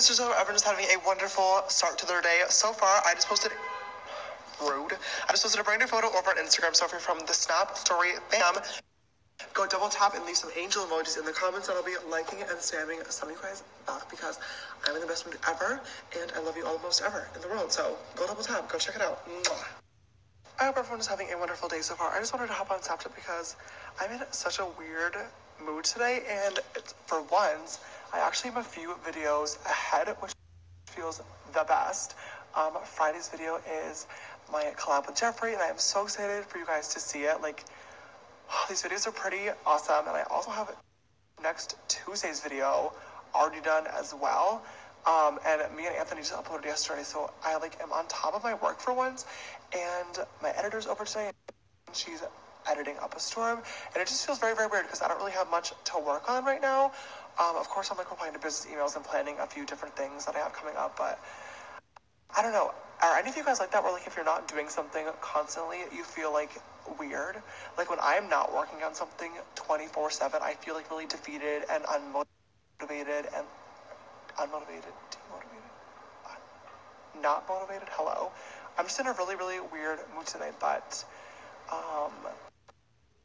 Mr. So everyone's having a wonderful start to their day. So far, I just posted rude. I just posted a brand new photo over on Instagram. So if you're from the Snap Story fam, go double tap and leave some angel emojis in the comments and I'll be liking and spamming some of you guys back because I'm in the best mood ever and I love you all the most ever in the world. So go double tap, go check it out. Mwah. I hope everyone is having a wonderful day so far. I just wanted to hop on Snapchat because I'm in such a weird mood today, and for once, I actually have a few videos ahead, which feels the best. Um, Friday's video is my collab with Jeffree, and I am so excited for you guys to see it. Like, these videos are pretty awesome, and I also have next Tuesday's video already done as well. Um, and me and Anthony just uploaded yesterday, so I like am on top of my work for once. And my editor's over today, and she's editing up a storm, and it just feels very, very weird because I don't really have much to work on right now. Um, of course, I'm like replying to business emails and planning a few different things that I have coming up, but I don't know. Are any of you guys like that? Where like if you're not doing something constantly, you feel like weird. Like when I'm not working on something 24/7, I feel like really defeated and unmotivated and unmotivated, demotivated, not motivated. Hello, I'm just in a really, really weird mood tonight. But um,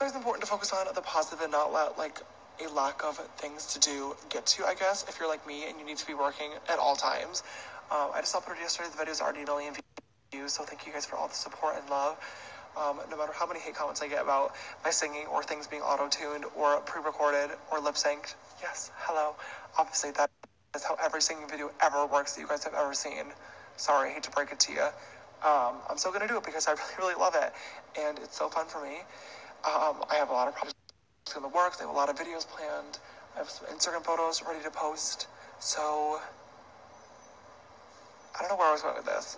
it's important to focus on the positive and not let like a lack of things to do get to you. I guess if you're like me and you need to be working at all times. Um, I just uploaded yesterday. The video is already a million views, so thank you guys for all the support and love. Um, no matter how many hate comments I get about my singing or things being auto-tuned or pre-recorded or lip-synced, yes, hello. Obviously, that is how every singing video ever works that you guys have ever seen. Sorry, I hate to break it to you. Um, I'm still gonna do it because I really, really love it, and it's so fun for me. Um, I have a lot of projects in the works. I have a lot of videos planned. I have some Instagram photos ready to post. So I don't know where I was going with this.